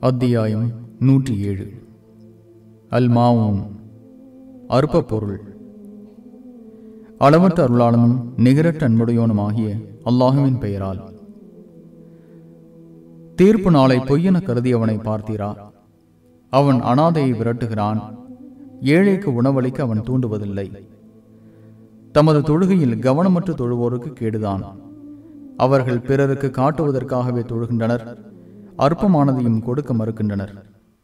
அத்தியாயம் நூற்றி ஏழு அல் மாவும் அற்ப பொருள் அளவற்ற அருளாளனும் நிகரற்ற அன்புடையோனுமாகிய அல்லாஹுவின் பெயரால். தீர்ப்பு நாளை பொய்யென கருதி அவனை பார்த்தீரா? அவன் அனாதையை விரட்டுகிறான். ஏழைக்கு உணவளிக்க அவன் தூண்டுவதில்லை. தமது தொழுகையில் கவனமற்ற தொழுவோருக்கு கேடுதான். அவர்கள் பிறருக்கு காட்டுவதற்காகவே தொழுகின்றனர். அற்பமானதையும் கொடுக்க மறுக்கின்றனர்.